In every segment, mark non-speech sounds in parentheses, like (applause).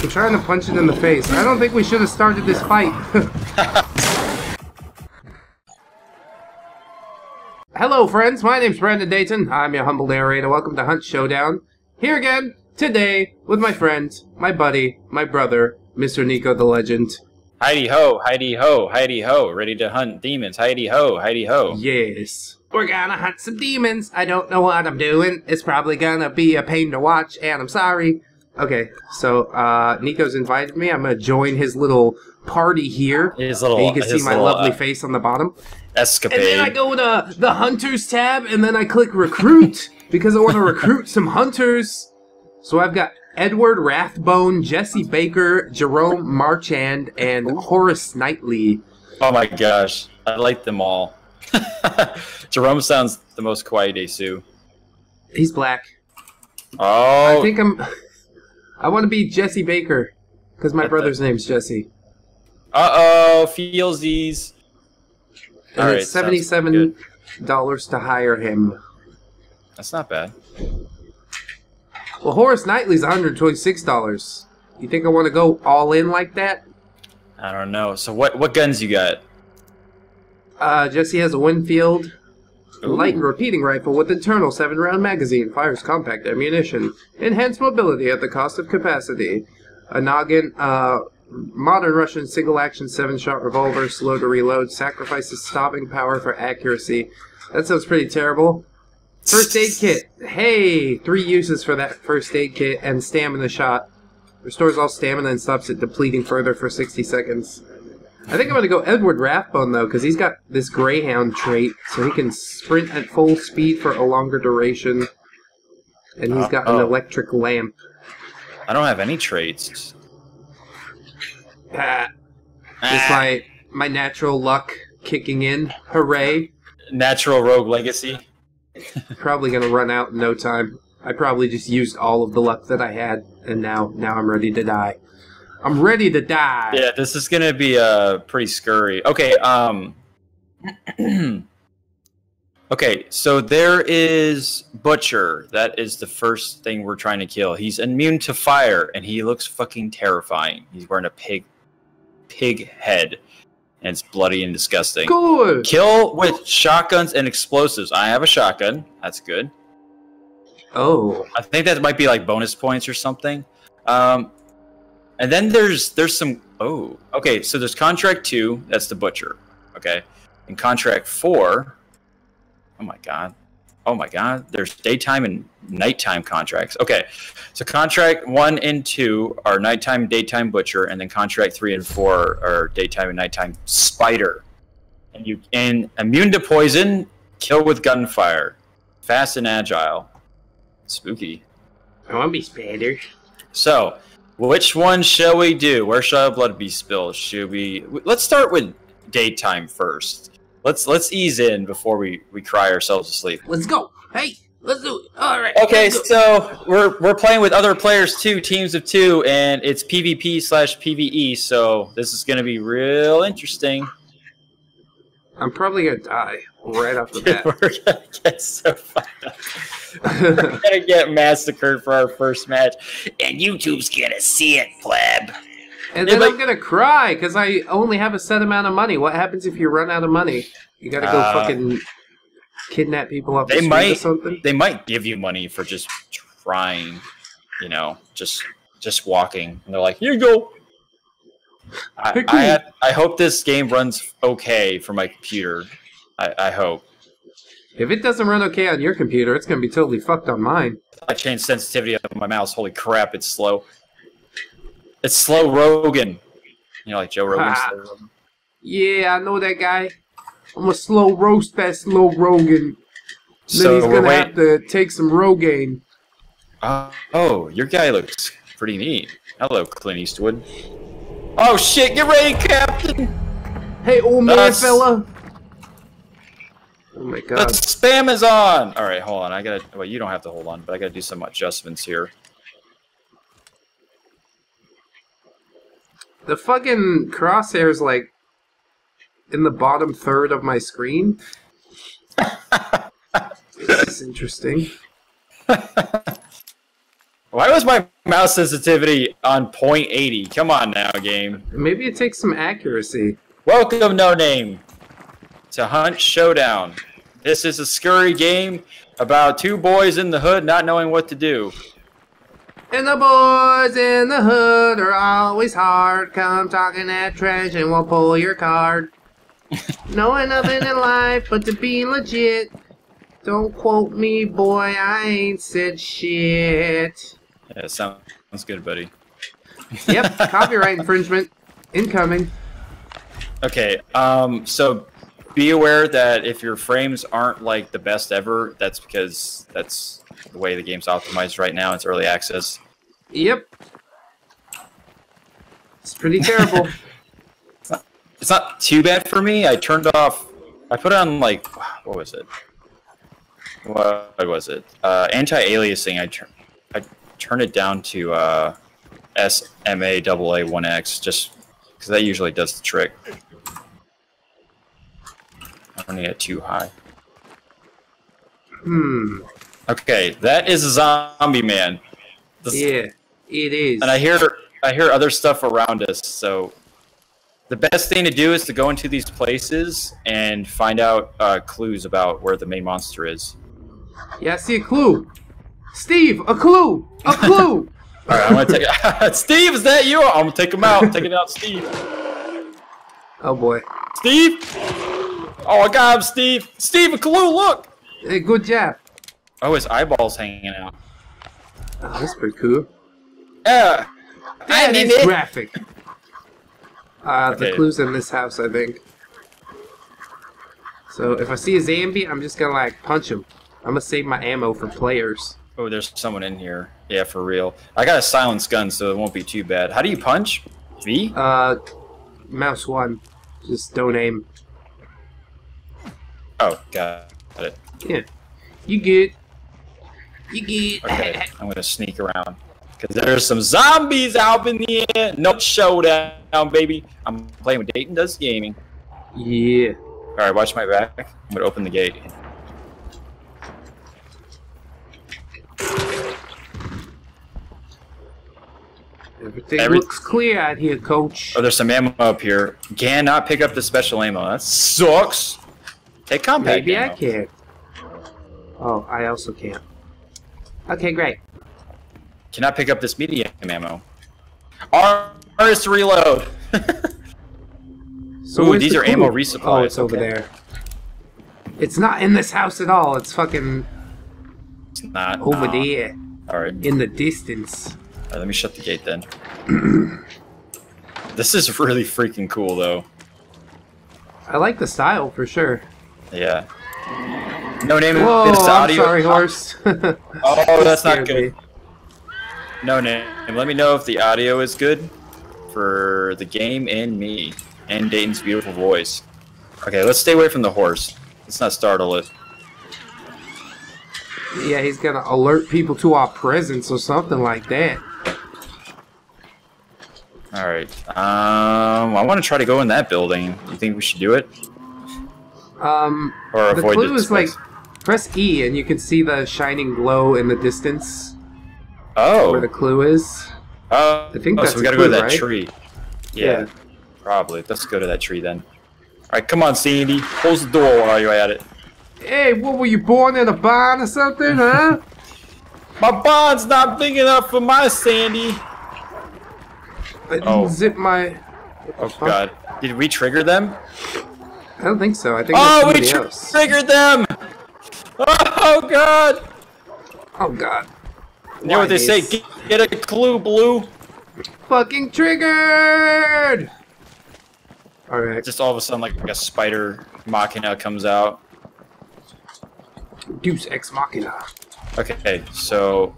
I'm trying to punch it in the face. I don't think we should have started this fight. (laughs) Hello, friends. My name's Brandon Dayton. I'm your humble narrator. Welcome to Hunt Showdown. Here again, today, with my friend, my buddy, my brother, Mr. Niko the Legend. Heidi ho, Heidi ho, Heidi ho, ready to hunt demons. Heidi ho, Heidi ho. Yes. We're gonna hunt some demons. I don't know what I'm doing. It's probably gonna be a pain to watch, and I'm sorry. Okay, so uh, Niko's invited me. I'm gonna join his little party here. His little, And you can see my little, lovely uh, face on the bottom. escapade. And then I go to the hunters tab, and then I click recruit because I want to recruit some hunters. So I've got Edward Rathbone, Jesse Baker, Jerome Marchand, and Horace Knightley. Oh my gosh, I like them all. (laughs) Jerome sounds the most kawaii Sue. He's black. Oh, I think I'm. I want to be Jesse Baker because my brother's name's Jesse. uh oh, feels these. And All right, it's seventy-seven dollars to hire him. That's not bad. Well, Horace Knightley's one hundred twenty-six dollars. You think I want to go all in like that? I don't know. So what what guns you got? Uh, Jesse has a Winfield Ooh. light and repeating rifle with internal seven-round magazine, fires compact ammunition, enhanced mobility at the cost of capacity. A Nagant, uh, modern Russian single-action seven-shot revolver, slow to reload, sacrifices stopping power for accuracy. That sounds pretty terrible. First aid kit. Hey, three uses for that first aid kit and stamina shot. Restores all stamina and stops it depleting further for 60 seconds. I think I'm going to go Edward Rathbone, though, because he's got this Greyhound trait, so he can sprint at full speed for a longer duration. And he's got an electric lamp. I don't have any traits. Ah, Ah, Just my, my natural luck kicking in. Hooray. natural rogue legacy. (laughs) Probably going to run out in no time. I probably just used all of the luck that I had, and now now I'm ready to die. I'm ready to die. Yeah, this is gonna be uh pretty scurry. Okay, um (clears throat) Okay, so there is Butcher. That is the first thing we're trying to kill. He's immune to fire and he looks fucking terrifying. He's wearing a pig pig head and it's bloody and disgusting. Good. Kill with shotguns and explosives. I have a shotgun. That's good. Oh. I think that might be like bonus points or something. Um, and then there's there's some oh okay so there's contract two that's the butcher okay? And contract four oh my god oh my god there's daytime and nighttime contracts. Okay so contract one and two are nighttime daytime butcher and then contract three and four are daytime and nighttime spider. And you and immune to poison kill with gunfire fast and agile. Spooky. I want to be Spider. so, which one shall we do? Where shall our blood be spilled? Should we? Let's start with daytime first. Let's let's ease in before we we cry ourselves to sleep. Let's go. Hey, let's do it. All right. Okay, so we're we're playing with other players too, teams of two, and it's PvP slash PvE. So this is going to be real interesting. I'm probably gonna die right off the (laughs) bat. we're gonna get so up. We're gonna get massacred for our first match, and YouTube's gonna see it, pleb. and then but- I'm gonna cry because I only have a set amount of money. What happens if you run out of money? You gotta go Uh, fucking kidnap people off the they or might- something. they might give you money for just trying, you know, just just walking. And they're like, here you go. I, I, had- I hope this game runs okay for my computer. I, I hope. If it doesn't run okay on your computer, it's gonna be totally fucked on mine. I changed sensitivity of my mouse. Holy crap, it's slow. It's slow Rogan. You know, like Joe Rogan. Ah. Rogan. Yeah, I know that guy. I'm gonna slow roast that slow Rogan. So then he's we're gonna have to take some Rogaine. Uh, oh, your guy looks pretty neat. Hello, Clint Eastwood. Oh shit! Get ready, Captain. Hey, old man That's- fella. Oh my The god. spam is on. All right, hold on. I gotta. Well, you don't have to hold on, but I gotta do some adjustments here. The fucking crosshairs like in the bottom third of my screen. (laughs) this is interesting. (laughs) Why was my mouse sensitivity on 0.80? Come on now, game. Maybe it takes some accuracy. Welcome, No Name, to Hunt Showdown. This is a scurry game about two boys in the hood not knowing what to do. And the boys in the hood are always hard. Come talking that trash and we'll pull your card. (laughs) Knowing nothing in life but to be legit. Don't quote me, boy, I ain't said shit. Yeah, sounds good, buddy. Yep, (laughs) copyright infringement incoming. Okay, um, so be aware that if your frames aren't like the best ever, that's because that's the way the game's optimized right now. It's early access. Yep. It's pretty terrible. (laughs) (laughs) It's not too bad for me. I turned off. I put it on like what was it? What was it? Uh, anti-aliasing. I turned. I turned it down to uh, SMA AA one X just because that usually does the trick. Running it too high. hmm. Okay, that is a zombie man. This- Yeah, it is. and I hear I hear other stuff around us. So the best thing to do is to go into these places and find out uh, clues about where the main monster is. Yeah, I see a clue. Steve, a clue! A (laughs) clue! All right, I'm gonna take it. (laughs) Steve. Is that you? I'm gonna take him out. Take it out, Steve. oh boy. Steve. Oh, I got him, Steve. Steve, a clue. Look. Hey, good job. Oh, his eyeballs hanging out. Oh, that's pretty cool. Yeah. That is graphic. Uh, the Okay. clue's in this house, I think. So if I see a zombie, I'm just gonna like punch him. I'm gonna save my ammo for players. Oh, there's someone in here. Yeah, for real. I got a silenced gun, so it won't be too bad. How do you punch? V? Uh, mouse one. Just don't aim. Oh, got it. Yeah. You good. You good. Okay, I'm gonna sneak around. Cause there's some zombies out in the air. No showdown, baby. I'm playing with Dayton Does Gaming. yeah. Alright, watch my back. I'm gonna open the gate. Everything Every- looks clear out here, coach. Oh, there's some ammo up here. Cannot pick up the special ammo. That sucks. Take compact Maybe I can. Oh, I also can't. Okay, great. Cannot pick up this medium ammo. R is reload. So Ooh, these the are ammo resupplies. Oh, it's over Okay. there. It's not in this house at all. It's fucking It's not. over Aw. there Alright. in the distance. Alright, let me shut the gate then. (clears throat) this is really freaking cool though. I like the style for sure. Yeah. No name Whoa, I'm audio. sorry, horse. (laughs) Oh, that's not good. me. No name. Let me know if the audio is good for the game and me and Dayton's beautiful voice. Okay, let's stay away from the horse. Let's not startle it. Yeah, he's gonna alert people to our presence or something like that. All right. Um, I want to try to go in that building. You think we should do it Um, or the clue is like press E and you can see the shining glow in the distance Oh. where the clue is. Oh, I think oh, that's so we gotta go to that right? tree. Yeah, probably. Let's go to that tree then. All right, come on, Sandy. Close the door while you're at it. Hey, what were you born in a barn or something, (laughs) huh? My bond's not big enough for my Sandy. I didn't Oh. zip my. Oh God! Did we trigger them? I don't think so. I think Oh, we tr- else. triggered them! Oh God! Oh god. You know what they say? Get, get a clue, Blue. Fucking triggered! Alright, Just all of a sudden, like, a spider machina comes out. Deuce Ex Machina. Okay, so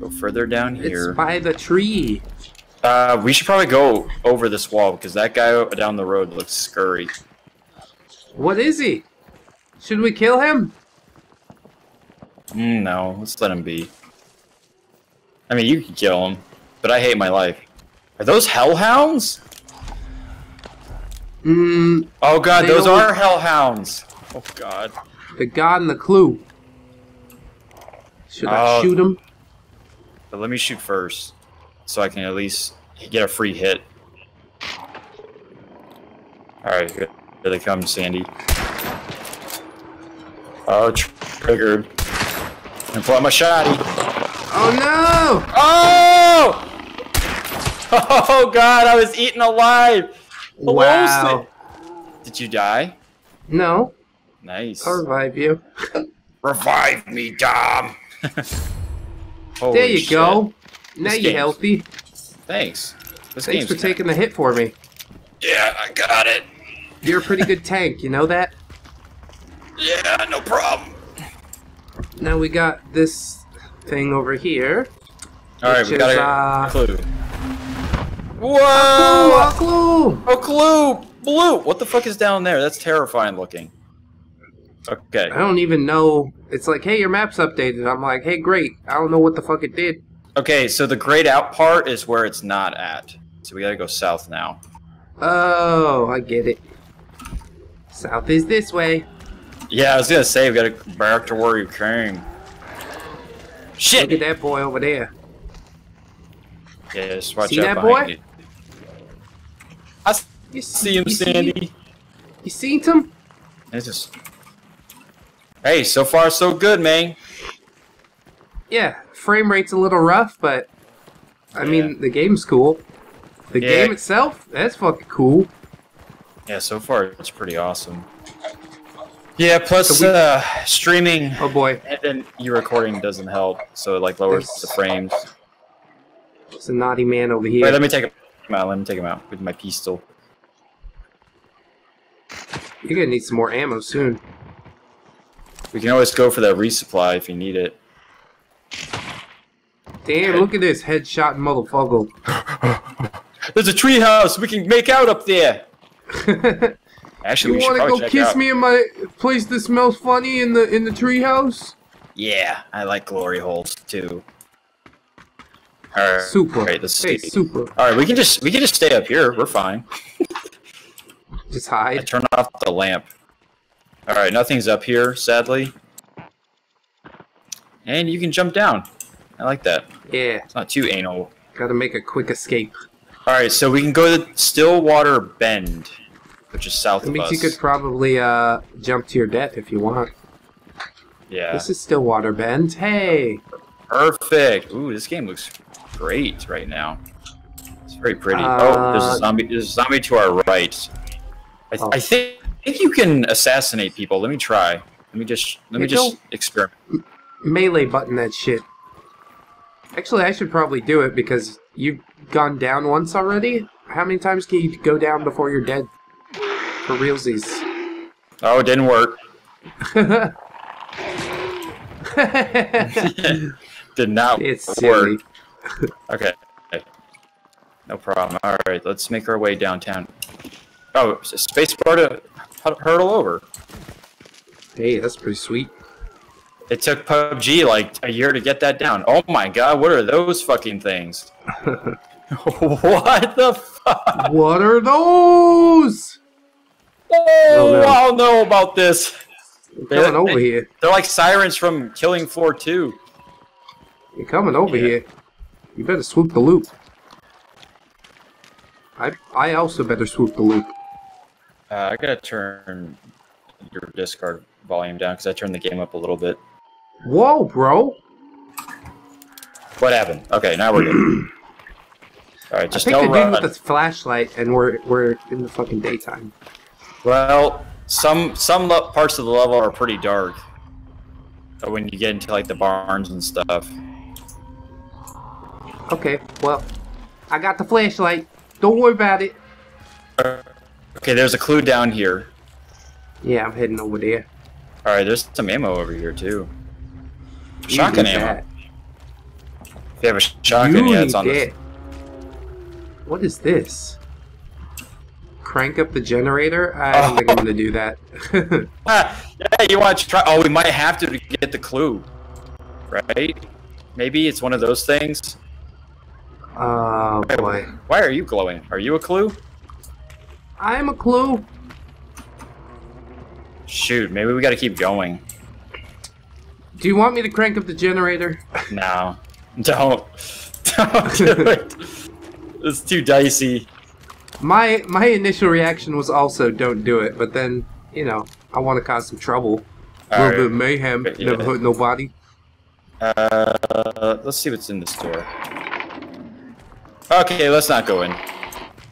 go further down here. It's by the tree. Uh, we should probably go over this wall because that guy down the road looks scurry. What is he? Should we kill him? Mm, no, let's let him be. I mean, you can kill him, but I hate my life. Are those hellhounds? Mmm, Oh god, those are hellhounds. Oh god. the god and the clue. Should I Oh. shoot him? But let me shoot first, so I can at least get a free hit. All right, here, here they come, Sandy. Oh, tr- triggered. And pull out my shotty. Oh no! Oh! (laughs) Oh God! I was eaten alive. Wow. Did you die? No, Nice. I'll revive you. (laughs) Revive me, Dom. (laughs) There you shit. go. Now This you're healthy. Thanks. This Thanks for taking the hit for me. Yeah, I got it. You're a pretty good tank, you know that? Yeah, no problem. Now we got this thing over here. All right, we got is, a uh, clue. Whoa! a clue! A clue! Blue! What the fuck is down there? That's terrifying looking. Okay. I don't even know. It's like, hey, your map's updated. I'm like, hey, great. I don't know what the fuck it did. Okay, so the grayed out part is where it's not at. So we gotta go south now. Oh, I get it. South is this way. Yeah, I was gonna say we gotta go back to where you came. Shit! Look at that boy over there. Yeah, just watch See out that boy? you. I You see him, you Sandy. You seen him? It's just. Hey, so far so good, man. Yeah, frame rate's a little rough, but I mean, the game's cool. The Yeah. game itself, that's fucking cool. Yeah, so far it's pretty awesome. Yeah, plus So we- uh, streaming Oh boy, and then you recording doesn't help, so it like lowers This- the frames. it's a naughty man over Wait, here. let me take him out. Let me take him out with my pistol. You're gonna need some more ammo soon. We can always go for that resupply if you need it. Damn, look at this headshot motherfucker. (gasps) There's a treehouse. We can make out up there. (laughs) Actually, you wanna go kiss out. me in my place that smells funny in the in the treehouse? Yeah, I like glory holes too. All right, Super. All right, let's hey, see. super. All right, we can just we can just stay up here. We're fine. (laughs) Just I hide. turn off the lamp. All right, nothing's up here, sadly. And you can jump down. I like that. Yeah, It's not too anal. gotta make a quick escape. All right, so we can go to Stillwater Bend, which is south That of means us. you could probably uh jump to your death if you want. yeah, This is Stillwater Bend. Hey, perfect. Ooh, this game looks great right now. It's very pretty. oh, there's Uh, a zombie. There's a zombie to our right. I, Oh. I think, I think you can assassinate people. Let me try. Let me just let me just experiment. melee button that shit. Actually, I should probably do it because you've gone down once already. How many times can you go down before you're dead? For realsies. Oh, it didn't work. (laughs) (laughs) Did not it's work. silly. Okay. No problem. All right, let's make our way downtown. Oh, space bar to hu- hurtle over. Hey, that's pretty sweet. It took PUBG like a year to get that down. Oh my god, what are those fucking things? (laughs) what the fuck? What are those? Oh. I don't know about this. You're coming over here. They're like sirens from Killing Floor 2. You're coming over Yeah. here. You better swoop the loop. I I also better swoop the loop. Uh, I gotta turn your Discord volume down because I turned the game up a little bit. Whoa, bro! What happened? Okay, now we're good. (clears throat) All right, I just picked a don't dude with the flashlight, and we're we're in the fucking daytime. Well, some some parts of the level are pretty dark. uh, When you get into like the barns and stuff. Okay, well, I got the flashlight. Don't worry about it. Okay, there's a clue down here. Yeah, I'm heading over there. All right, there's some ammo over here too. Shotgun ammo. that. If you have a sh- shotgun, you yeah, it's on that. What is this? Crank up the generator? I don't think I'm gonna do that. (laughs) (laughs) Ah, yeah, you want to try? Oh, we might have to get the clue, right? Maybe it's one of those things. oh boy. Why are you glowing? Are you a clue? I'm a clue. Shoot, maybe we got to keep going. Do you want me to crank up the generator? No, Don't. (laughs) Don't do it. It's too dicey. My my initial reaction was also don't do it, but then you know I want to cause some trouble. A little Alright. bit of mayhem, Okay, never hurt nobody. Uh, let's see what's in the store. Okay, let's not go in.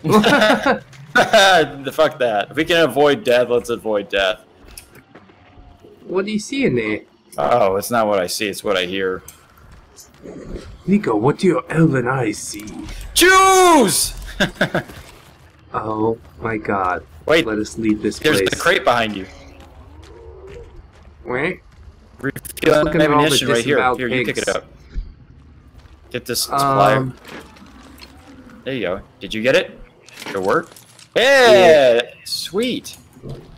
the (laughs) (laughs) fuck that. If we can avoid death, let's avoid death. what do you see in there, Oh, it's not what I see, it's what I hear. Niko? What do your elven eyes see? Jews! (laughs) Oh my God! Wait, Let us leave this there's place. the crate behind you. Wait. Refuel looking at all the ammunition right here. Here, you pick it up. Get this supply. Um, There you go. Did you get it? Did it work? Yeah, sweet.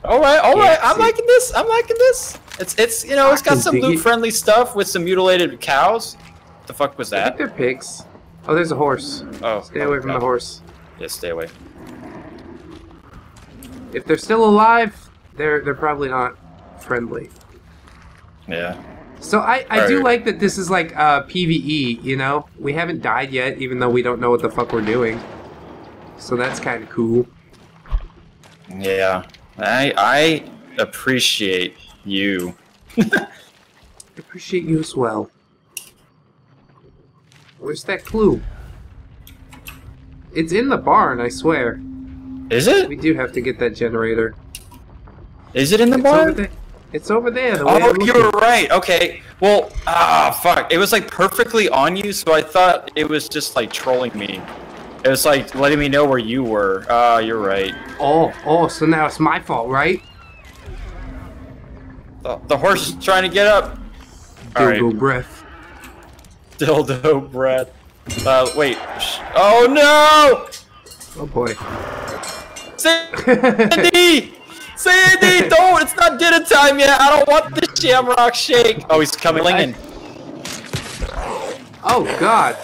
All right, all right. I'm liking this. I'm liking this. It's it's you know it's I got some loot friendly stuff with some mutilated cows. What the fuck was I that? think they're pigs. Oh, there's a horse. Oh, Stay oh, away from God. the horse. Yeah, stay away. If they're still alive, they're they're probably not friendly. Yeah. So I, I do Alright. like that this is like uh, PVE, you know? We haven't died yet, even though we don't know what the fuck we're doing. So that's kind of cool. Yeah. I I appreciate you. I (laughs) appreciate you as well. Where's that clue? It's in the barn, I swear. Is it? We do have to get that generator. Is it in the It's barn? there. It's over there. The Oh, I'm you looking. right. Okay. Well, ah, fuck. It was like perfectly on you, so I thought it was just like trolling me. It was like letting me know where you were. Ah, you're right. Oh, oh, so now it's my fault, right? The, the horse is trying to get up. All right. Dildo breath. Dildo breath. Uh, wait. Oh no! Oh boy. Sandy! (laughs) Sandy, don't! It's not dinner time yet. I don't want this shamrock shake. Oh, he's coming in. oh god.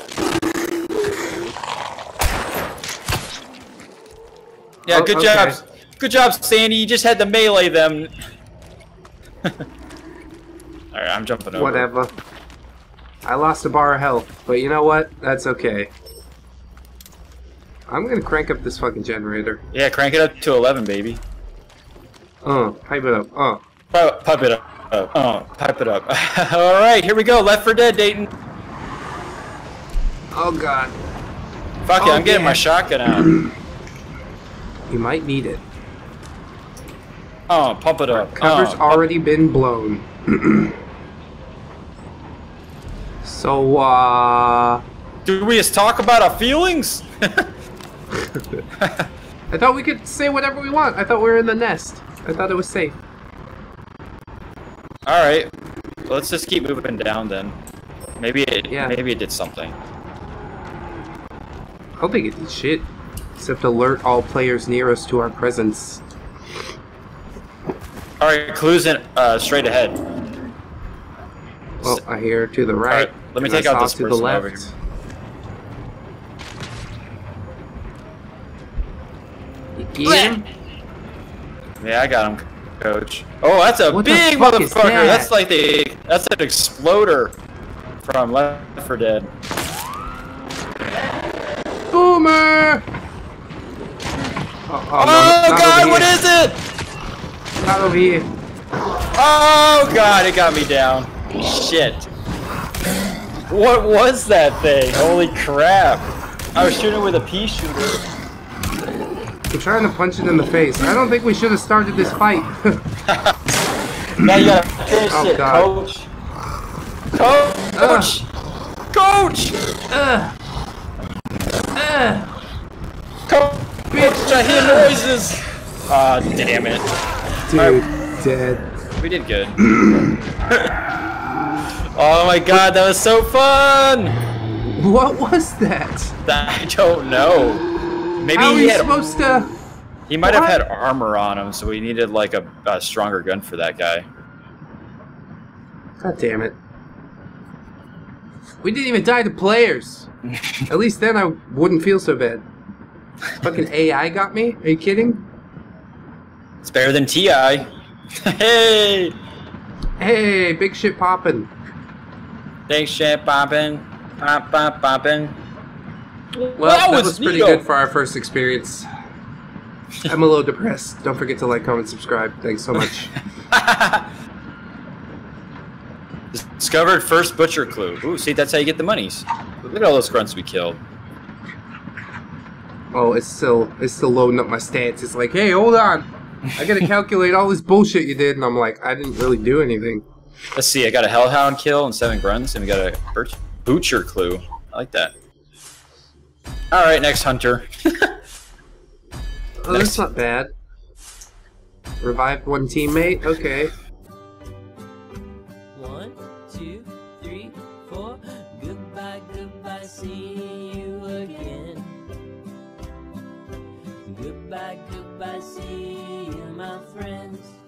Yeah, Oh, good okay. job. Good job, Sandy. You just had to melee them. (laughs) Alright, I'm jumping over. Whatever. I lost a bar of health, but you know what? That's okay. I'm gonna crank up this fucking generator. Yeah, crank it up to 11, baby. Uh, pipe it up. Uh. Pipe, pipe it up. Uh, pipe it up. (laughs) Alright, here we go. Left for dead, Dayton. Oh god. Fuck it, Oh, I'm getting my shotgun out. (clears throat) You might need it. Oh, pump it up. Cover's Oh, already been blown. (clears throat) so, uh... Do we just talk about our feelings? (laughs) I thought we could say whatever we want. I thought we were in the nest. I thought it was safe. Alright. Let's just keep moving down then. Maybe it Yeah. maybe it did something. I don't think it did shit. Except alert all players near us to our presence. Alright, clues in uh straight ahead. Well, I hear to the right. Alright, let me and I take out saw this to the left. over here. You? Yeah, I got him, coach. Oh, that's a What big motherfucker. that? That's like the that's an exploder from Left 4 Dead. Boomer! Oh, Oh, no, not god, over what here. is it? Not over here. Oh god, it got me down. Shit. What was that thing? Holy crap. I was shooting with a pea shooter. I'm trying to punch it in the face. I don't think we should have started this fight. (laughs) Now you gotta (laughs) finish Oh, it, God. coach. Coach! Coach! Ugh. Ugh. Coach! Bitch. I hear noises! Ah, damn it. Dude, dead. We did good. (coughs) oh my god, that was so fun! What was that? I don't know. Maybe How he had, supposed to... he might have had armor on him, so we needed like a, a stronger gun for that guy. God damn it. We didn't even die to players. (laughs) At least then I wouldn't feel so bad. Fucking AI got me? Are you kidding? It's better than Ti. (laughs) hey, Hey, big shit poppin'. Big shit Bobbin. Bop, bop, bopping. Well, that, was, pretty good for our first experience. I'm a little depressed. Don't forget to like, comment, subscribe. Thanks so much. (laughs) Discovered first butcher clue. Ooh, see, that's how you get the monies. Look at all those grunts we killed. Oh, it's still it's still loading up my stats. It's like, hey, hold on. I gotta calculate all this bullshit you did, and I'm like, I didn't really do anything. Let's see, I got a Hellhound kill and seven grunts, and we got a Butcher clue. I like that. Alright, next Hunter. (laughs) oh, next. that's not bad. Revived one teammate? Okay. One, two, three, four. Goodbye, goodbye, see you again. Goodbye, goodbye, see you, my friends.